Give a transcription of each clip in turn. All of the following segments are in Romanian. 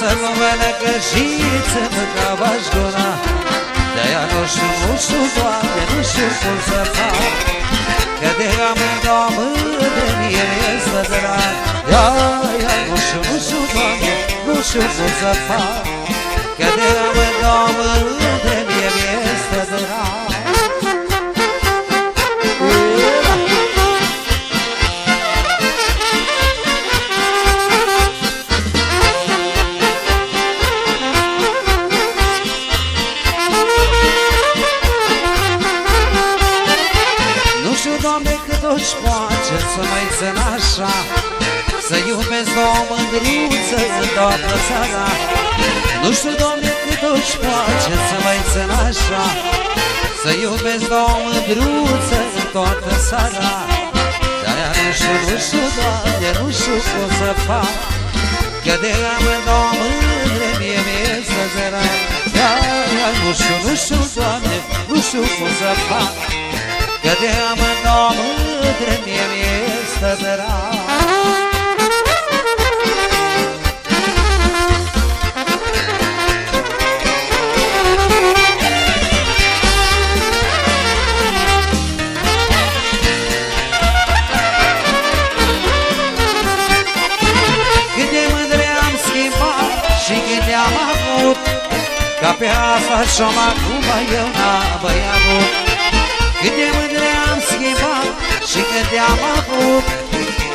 să nu mănăcă și ți-o vă jura De-aia nu știu, nu știu, Doamne, nu știu cum să fac. Că de amândouă mândre mie mi-este drag. De-aia nu știu, nu știu, Doamne, nu știu cum să fac. Că de amândouă mândre mie mi-este drag toată țara Nu știu, Doamne, cât o-și poate să mai țin așa Să iubesc două mândruță în toată țara. Dar ea nu știu, nu știu, Doamne, nu știu cum să fac Că de amândouă mândre mie mi-este zăra Ea nu știu, nu știu, Doamne, nu știu cum să fac Că de amândouă mândre mie mi-este drag Cât Ca pe asta și-am acum eu n-am avut Cât de mândre am schimbat și cât am avut.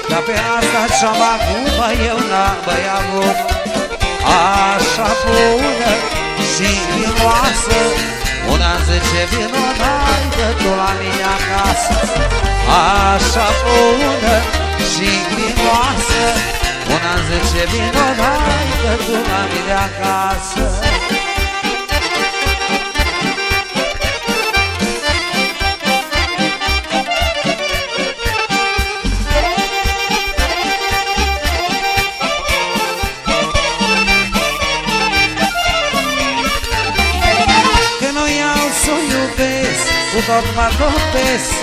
Ca pe asta și-am acum eu n-am avut Așa bună și miroasă Una zice vino n-ai că tu la mine acasă. Așa bună și miroasă Una zice vino n-ai că tu la mine acasă tot mă topesc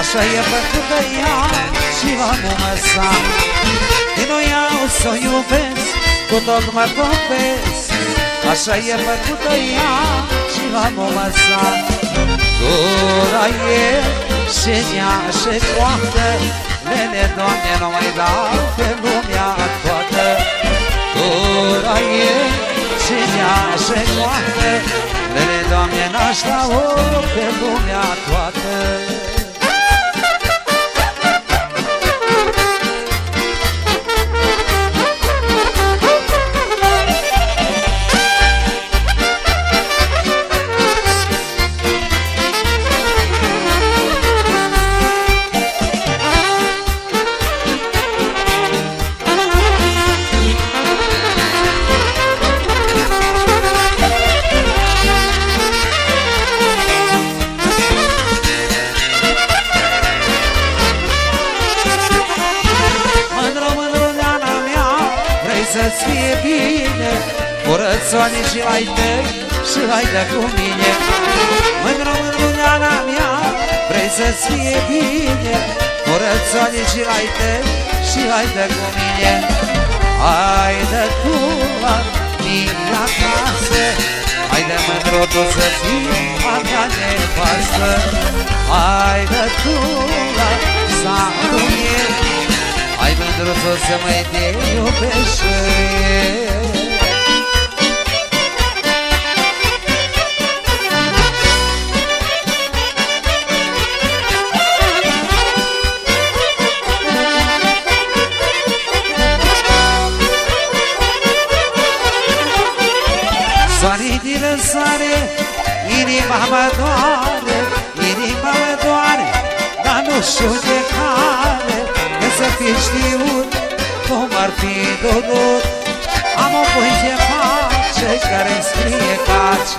Așa e făcută ea Și va mumăsa Că nu iau să o iubesc Cu tot mă topesc Așa e făcută ea Și va mumăsa Gura e și nea și coată Lele, Doamne, nu mai dau pe lumea toată. Gura e și nea și coată Lele, Doamne, n-aș da-o pe lumea toată Curățoane și lai tăi Și lai de cu mine Mândră, mândră, neana mea Vrei să-ți fie bine? Curățoane și lai tăi Și lai de cu mine Hai de tu la mine acasă. Hai de mândră tu să fii a mea nevastă Hai de tu la satul meu. Hai mândruțul să mă te Soare din răsare, inima mă doare Inima mă doare, dar nu știu de care Că să fi știut cum ar fi dolor Am o pui de pace care-mi scrie caci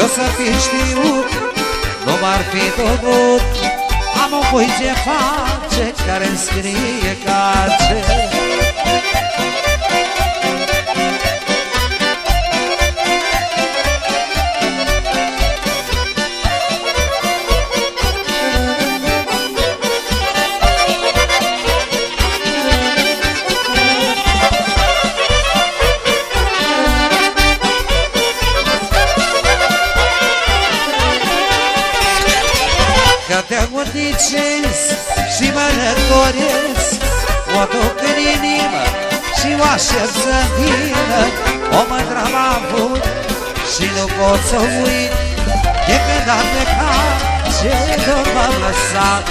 Eu să fi știut cum ar fi dolor Am o pui de pace care-mi scrie cace și o aștept să vină. O mândră am avut și nu pot să uit. De când am plecat ce dor m-am lăsat.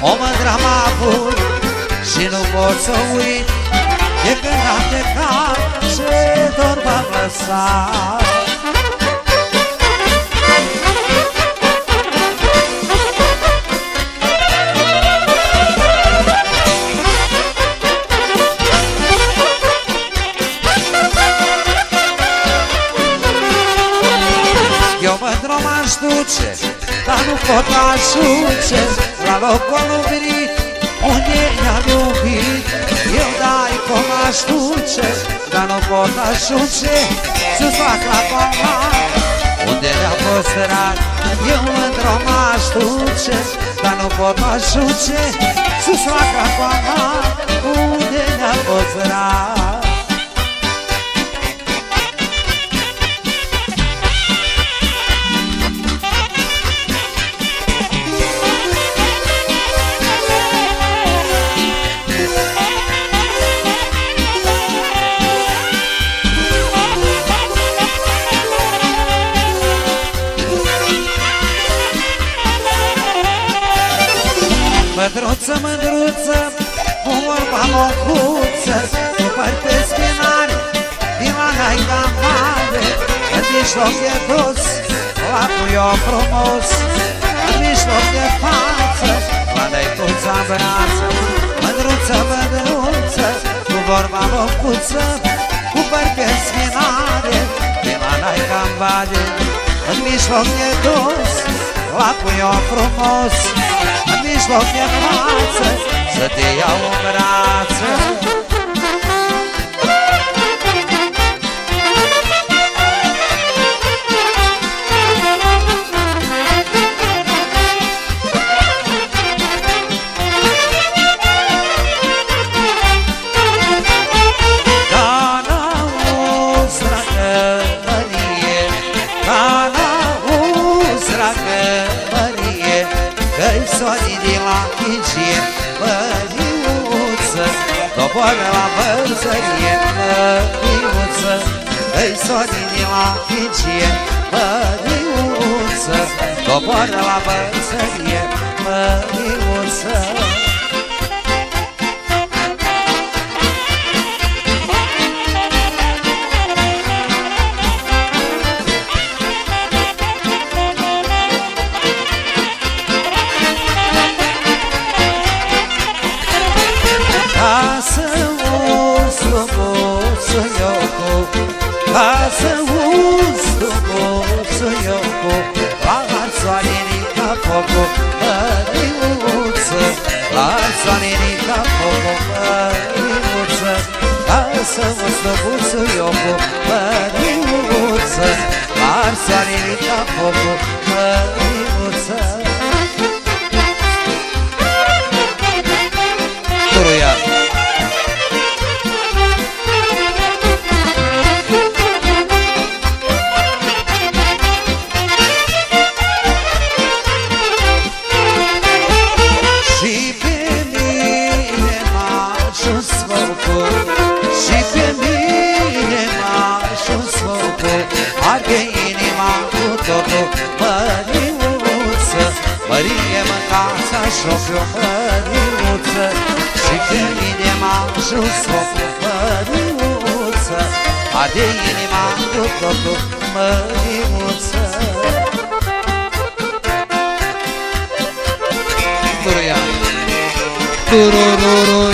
O mândră am avut și nu pot să uit. De când am plecat ce dor m-am lăsat duce Dar nu pot ajunge. La locul iubit Unde ne-am iubit Eu dai cum aș duce Dar nu pot ajunge. Să fac la pahar Unde ne-a fost drag Eu într-o m-aș duce Dar nu pot ajunge. Să fac la pahar Unde ne-a fost drag Mândruță, mândruță, cu vorba mocuță Cu pări pe spinare, din la naica mare În mijloc de dos, lacul eu frumos În mijloc de față, la năicuța în brață Mândruță, mândruță, cu vorba mocuță Cu pări pe spinare, din la naica mare În mijloc de dos, lacul eu frumos mijloc de față Să te iau în brață Îi sorini la ficie, măriuță Coboară la vărsărie, măriuță soarele ca turururu.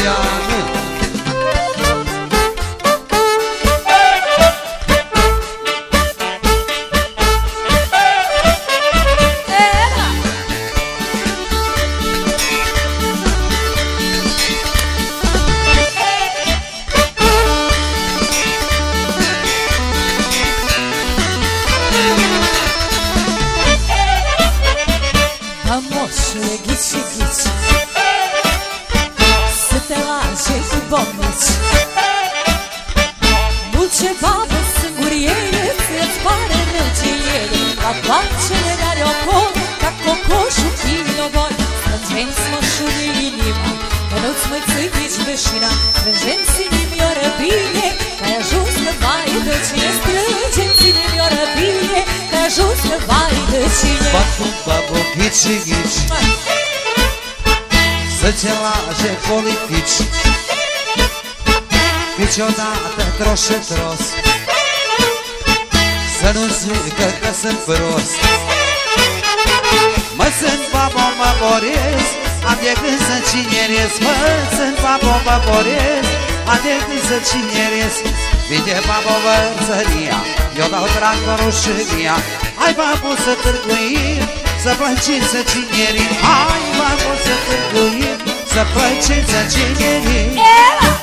Tractorul și mia Hai babu să târguim să plăcim, să cinerim Hai, mamă, să târguim Să plăcim, să cinerim Ela!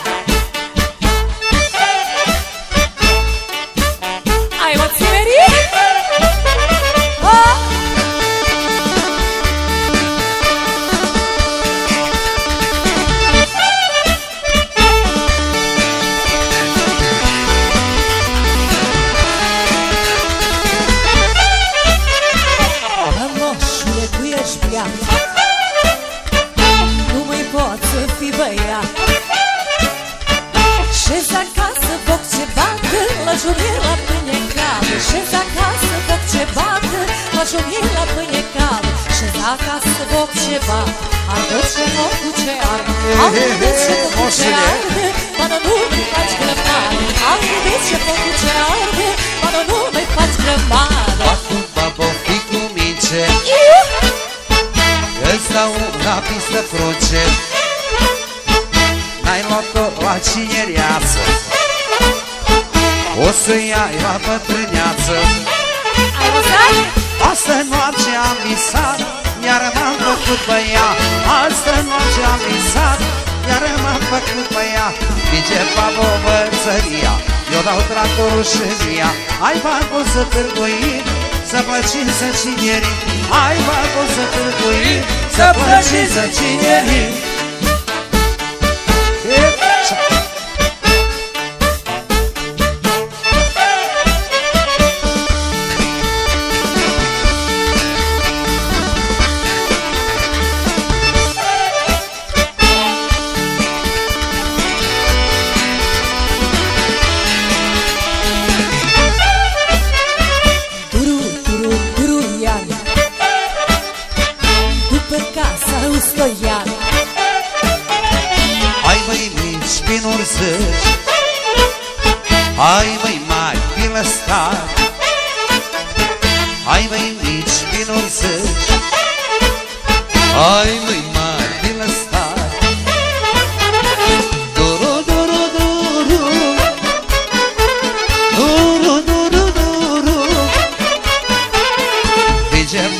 Plăcim să cinerim Ai bani să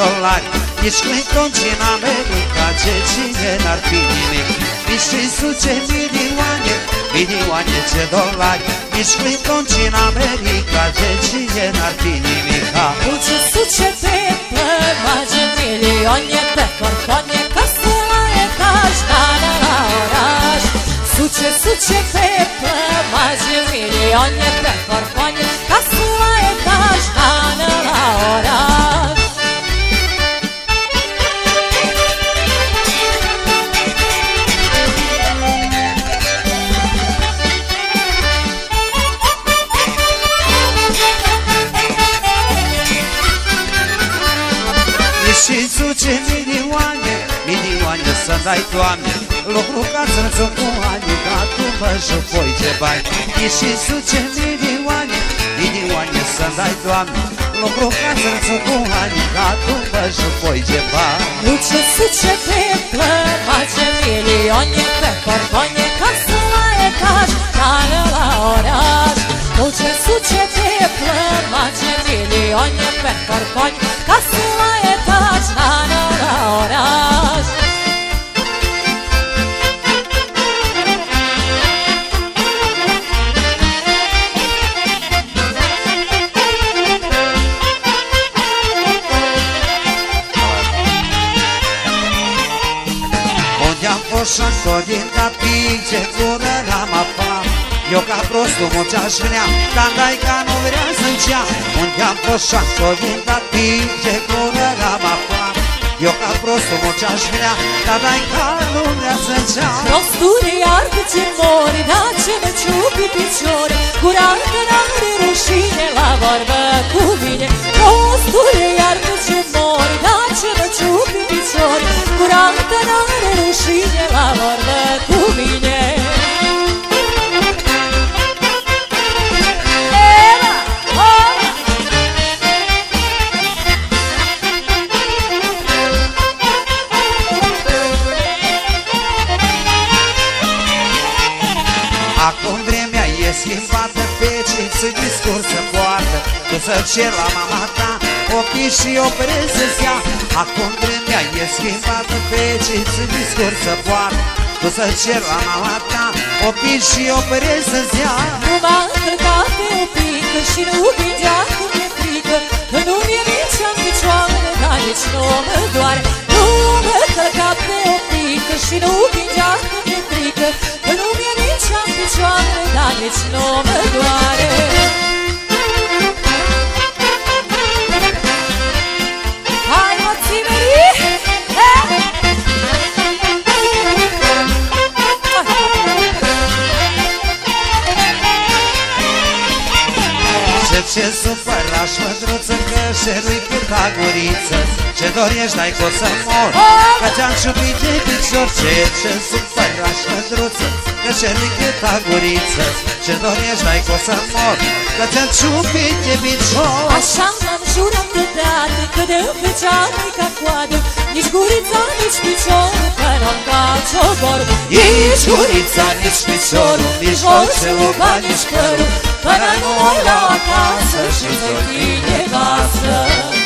dolari. Nici Clinton și în America ce cine n-ar fi nimic. Și suce milioane, milioane ce dolari. Nici Clinton și în America ce cine n-ar fi nimic. Dulce suce pe plămace milioane pe farconi Ca să la etaj, mană la oraș. Suce, suce pe plămace milioane pe farconi Ca să la etaj, mană la oraș dai, Doamne. Lucru ca să-ți cu ani, ca tu mă jupoi de bani. Și suce milioane, milioane să dai, Doamne. Lucru ca să-ți cu ani, ca tu mă jupoi de bani. Dulce suce pe plămace milioane pe farconi Ca să la etaj, mană la oraș. Dulce suce pe plămace milioane pe farconi Ca să la etaj, mană la oraș codintat Pice cură l-am aflat. Eu ca prostul mult aș vrea Dar dai ca nu vrea să-mi cea Unde am fost și-am codintat Pice cură l-am aflat Eu ca prostul mult aș vrea Dar dai ca nu vrea să-mi cea Prosturi iar ce mori, da ce mă ciupi piciori Curată n-are rușine la vorbă cu mine. Prosturi iar ce mori, da ce mă ciupi piciori Curată n-are rușine la vorbă cu mine să cer la mama ta Ochii și o să-ți ia Acum vremea e schimbată Pe ce să discursă poartă. Tu să cer la mama ta Ochii și o să-ți ia Nu m-a încălcat pe o pică și nu vindea cum e frică Că nu mi-e nici în picioare, dar nici nu mă doare. Nu mă încălcat pe o pică și nu vindea cum e frică Că nu mi-e nici în picioare, dar nici nu mă doare Ce ce supăraș mădruță Că șerui Pitagoriță Ce dorești dai că o să mor Că te-am ciupit de picior Ce ce supăraș mădruță Că șerui Pitagoriță Ce dorești dai că o să mor Că te-am ciupit de picior. Așa m-am jurat deodată Că de fecioară ca coadă. Nici gurița, nici piciorul Că n-am dat ciobor Nici gurița, nici piciorul Nici oțelul, nici părul Până nu o iau acasă Și să-i fie casă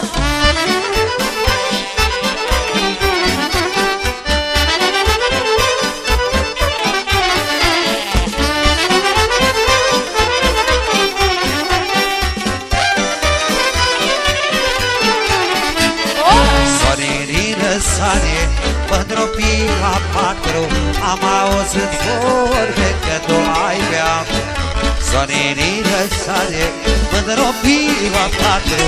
Am auzit vorbe că tu ai bea Soninile sale Mândro piva toate.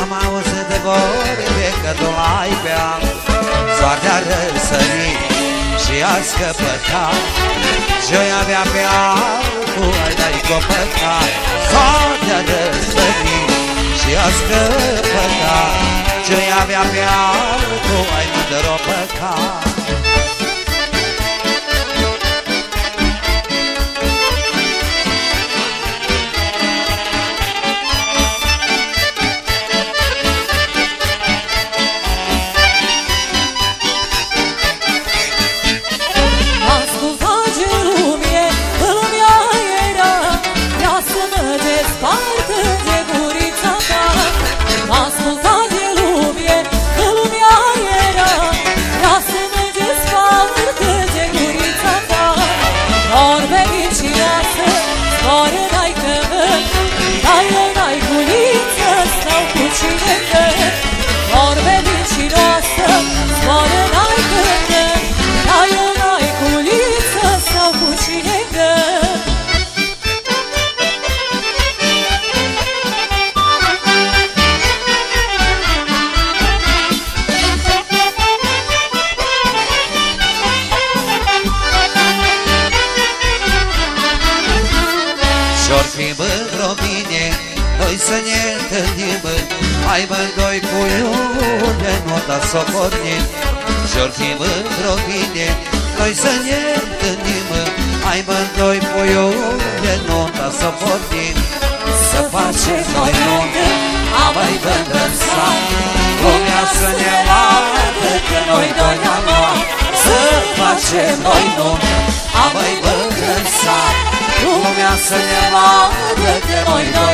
Am auzit vorbe că tu ai bea Soartea răsărit și a scăpătat. Joi avea pe altul ai dai copătat. Soartea răsărit și a scăpătat. Joi avea pe altul ai mândro păcat「いつも出てもいない」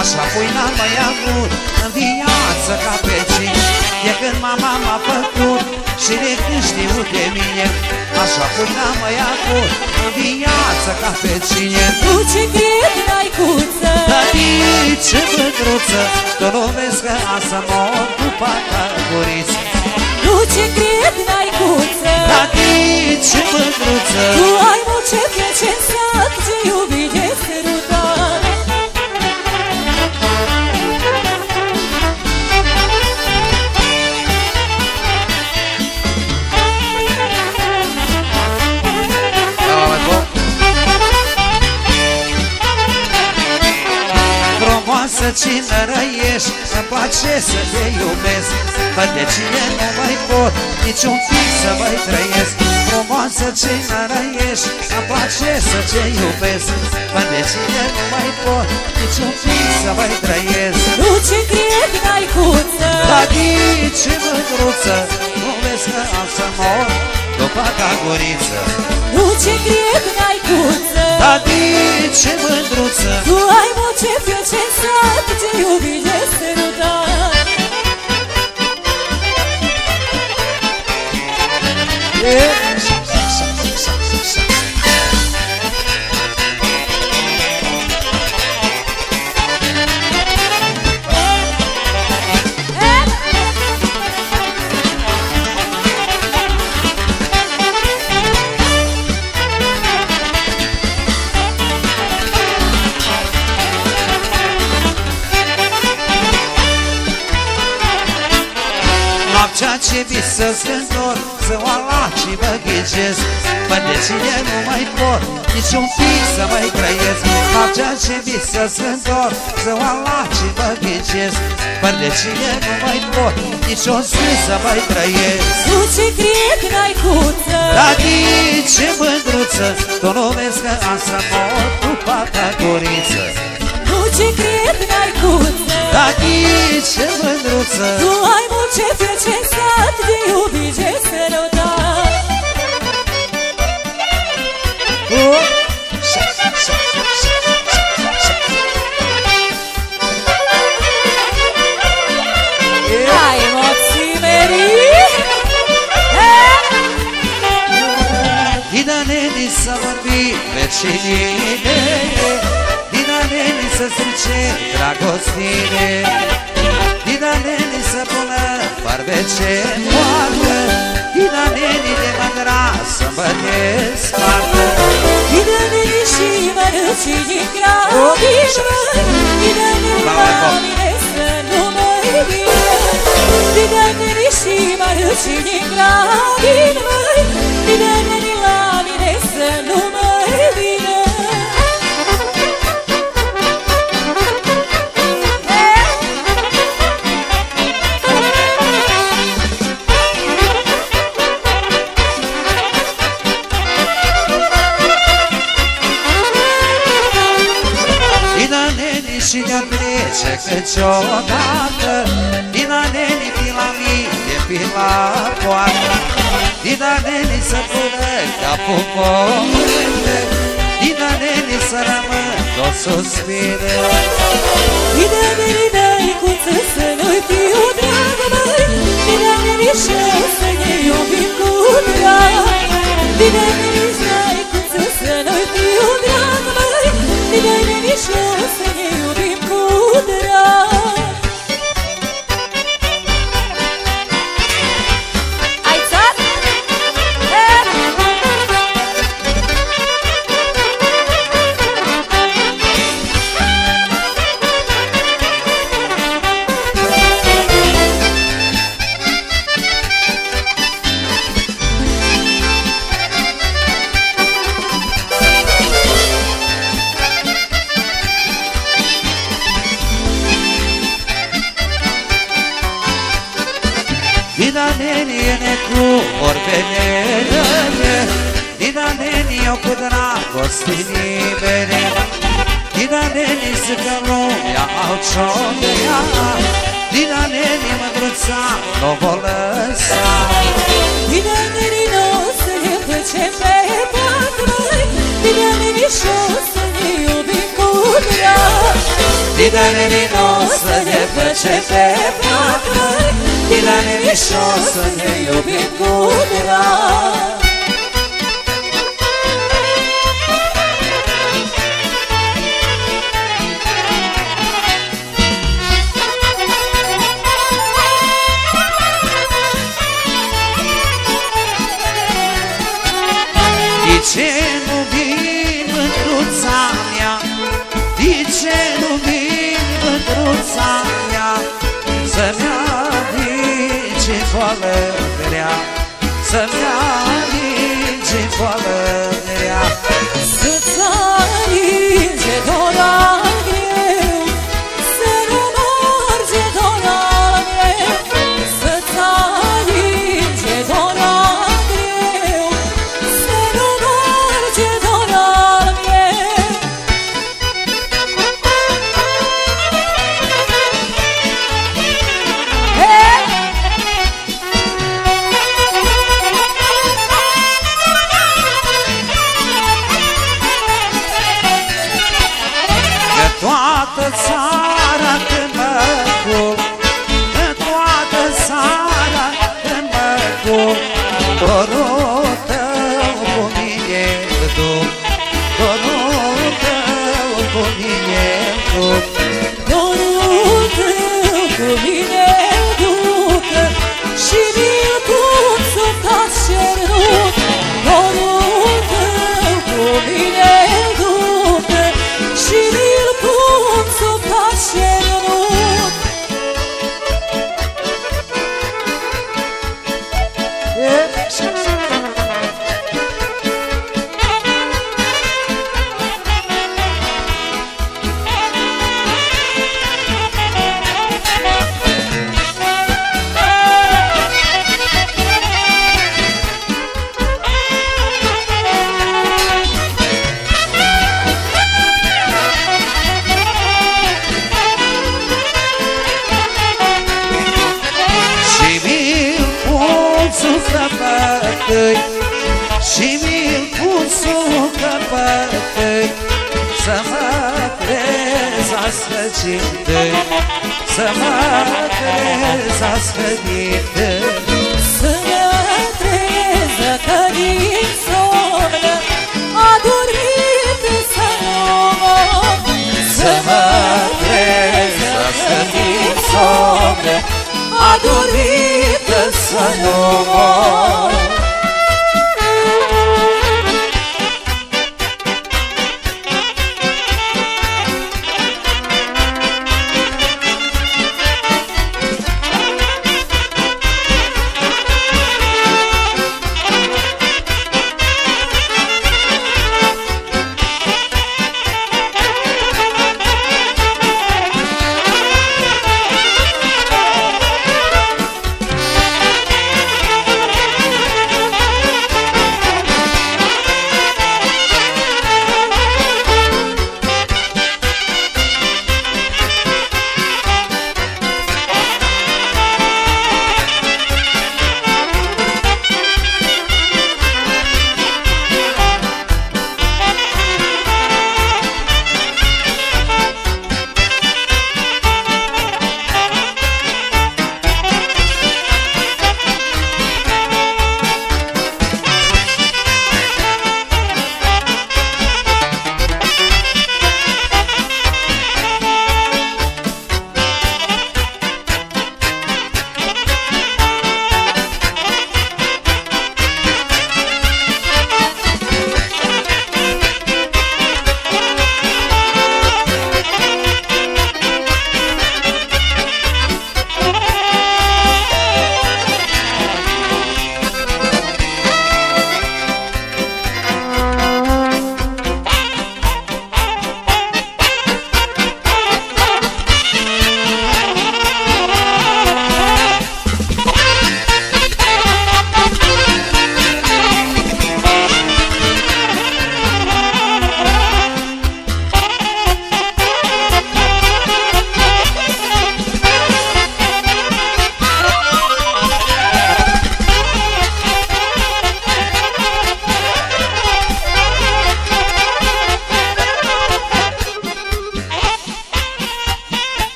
Așa pui n-am mai avut în viață ca pe cine E când mama m-a făcut și de când știu de mine Așa pui n-am mai avut în viață ca pe cine Tu ce cred, maicuță? Tati, ce mândruță Tu nu vezi că asta mă ocupa ca guriță Tu ce cred, maicuță? Tati, ce mândruță? Tu ai muncit de ce să te iubi cine ești să place să te iubesc. Fără de cine nu mai pot Niciun pic să mai trăiesc? Frumoasă cine ești să place să te iubesc. Fără de cine nu mai pot Niciun pic să mai trăiesc? Tu ce cred n-ai cuță. Dar nici mândruță Nu gândesc că am să mor. După ca Nu ce grie când ai cuță. Dar de ce mândruță? Tu ai muncit, eu ce sat Te iubiresc, te nu dai yeah. ce vis să-ți îndor Să o alaci și mă ghicesc. Până cine nu mai pot Nici un pic să mai trăiesc. Faceam ce vis să-ți îndor Să o alaci și mă ghicesc. Până cine nu mai pot Nici un zi să mai trăiesc. Tu ce criet n-ai cuță. Da ce mândruță Tu nu vezi că am să mor Cu pata guriță. Tu ce criet n-ai cuță. Da ce mândruță. Tu ai mult ce frecesc vorbi vecinine Dina neni să strice dragostine Dina neni să pună farvece moartă Dina neni de mândra să mă despartă Didă-ne și mărăcini gravină Didă-ne la mine să nu mă vină Didă-ne și mărăcini gravină Didă-ne la mine să nu mă vină tot eu cu dragoste nimeni Dina neni zică lumea altceva de ea. Dina neni mândruța nu vă lăsa. Didă-ne, didă să ne facem pe pat, măi Didă-ne, nișă să ne iubim cu drag Dina neni nu o să ne face pe pat măi Dina neni și o să ne iubim cu drag Să-mi alinge foală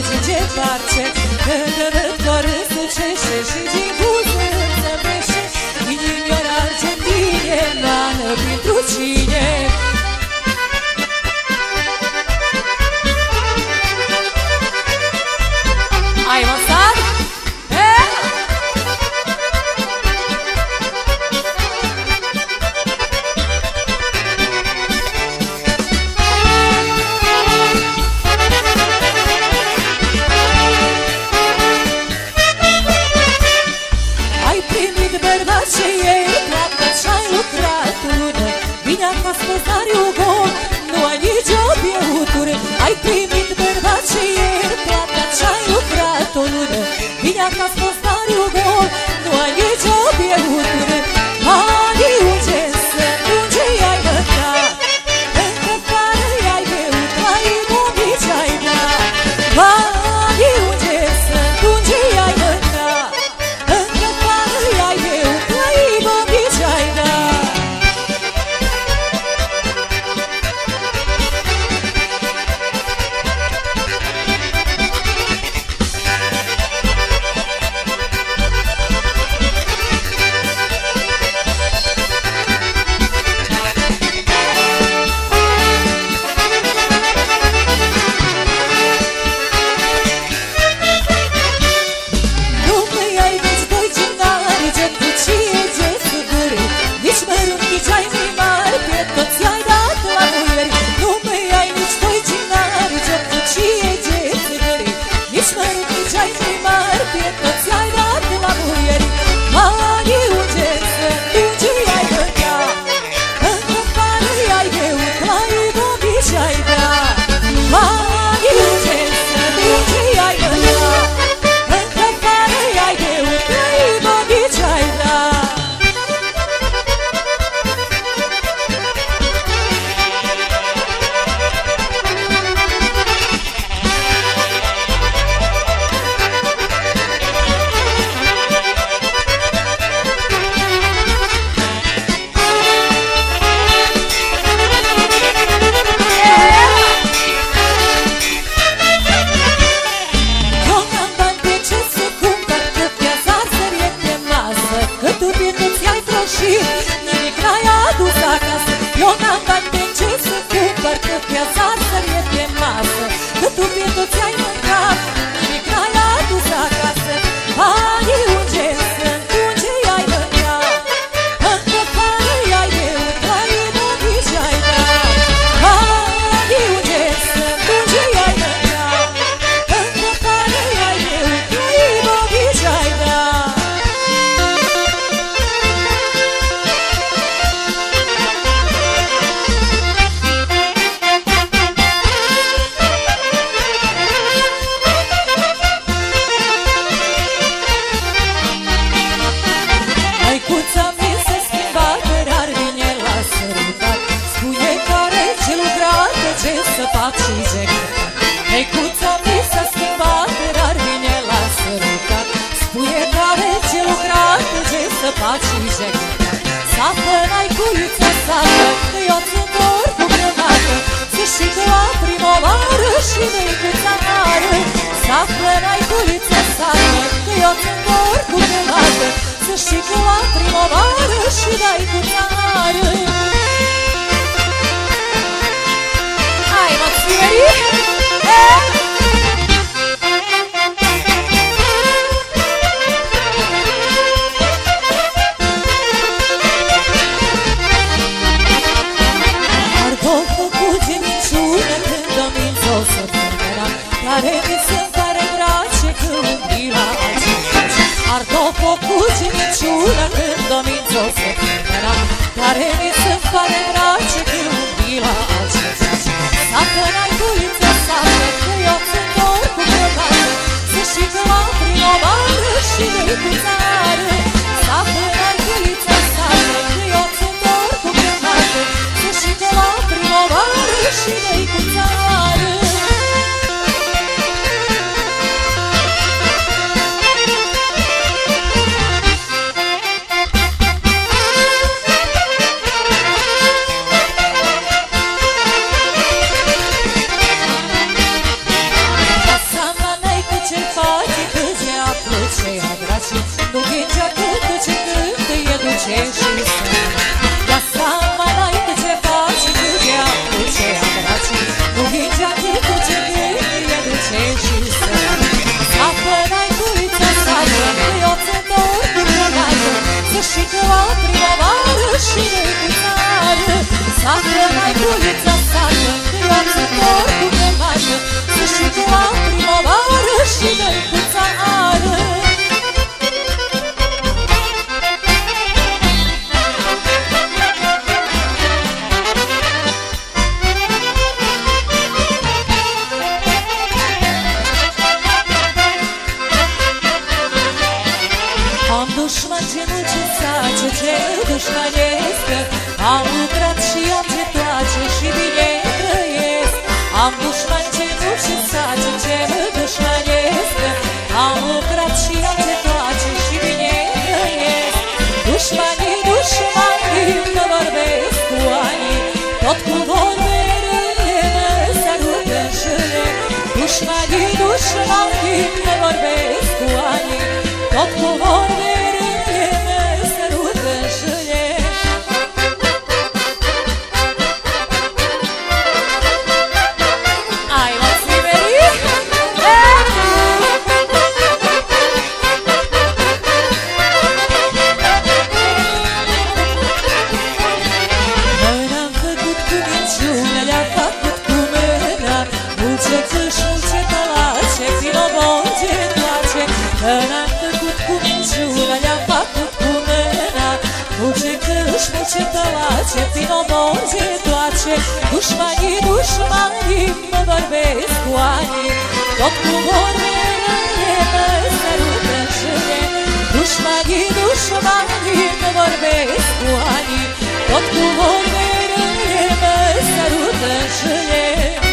edecek artık Got it. se tălace Prin omor se toace Dușmanii, dușmanii Mă vorbesc cu ani Tot cu vorbele Mă sărută și e, Dușmanii, dușmanii Mă vorbesc cu ani Tot cu vorbele Mă sărută și de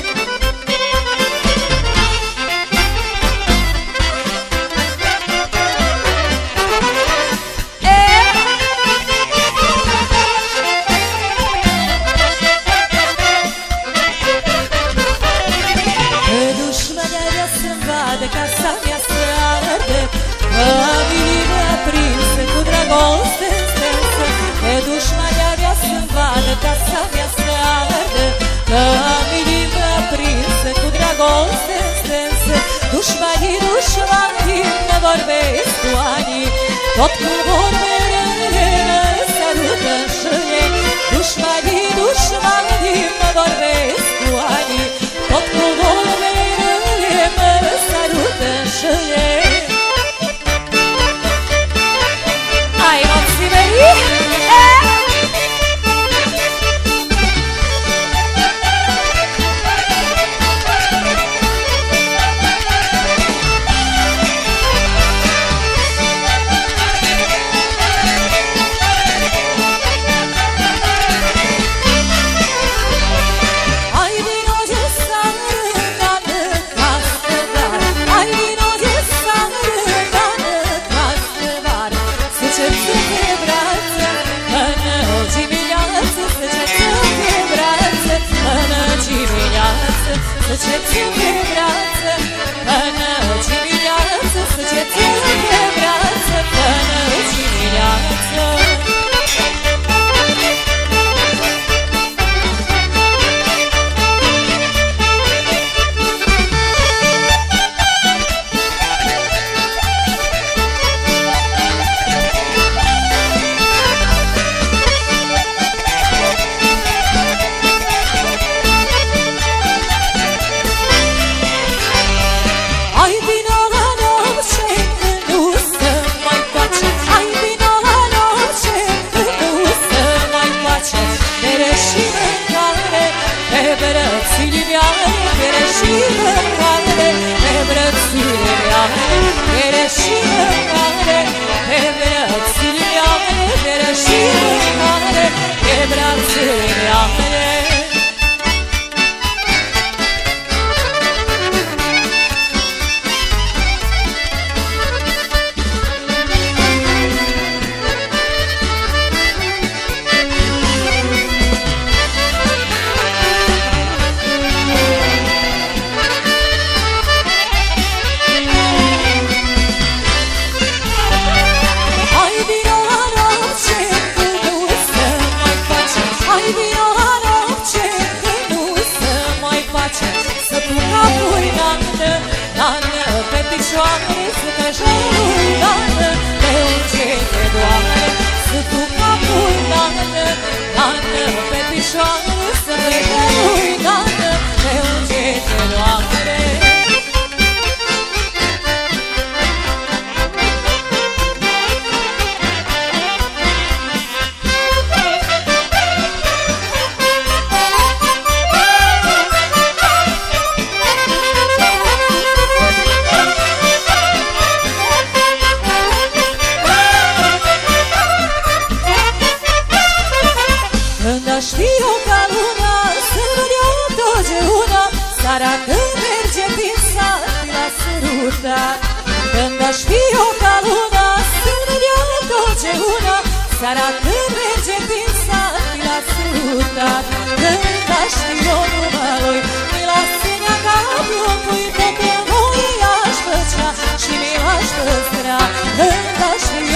știu ca luna Sunt eu întotdeauna Seara când merge din sat Mi la sutat Când aș o eu lui Mi la sinea ca plumbui Pe pe noi aș făcea Și mi l-aș păstra Când aș fi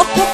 먹고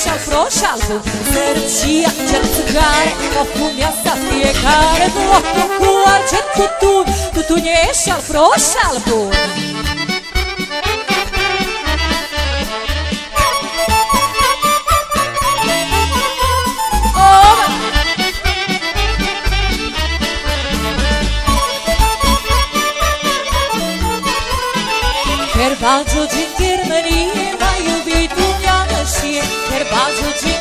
așa pro și altul Sărăcia cerțăgare Poftum ia sa fiecare Nu o cu orice tutun Tutun e și al pro și altul 把自己。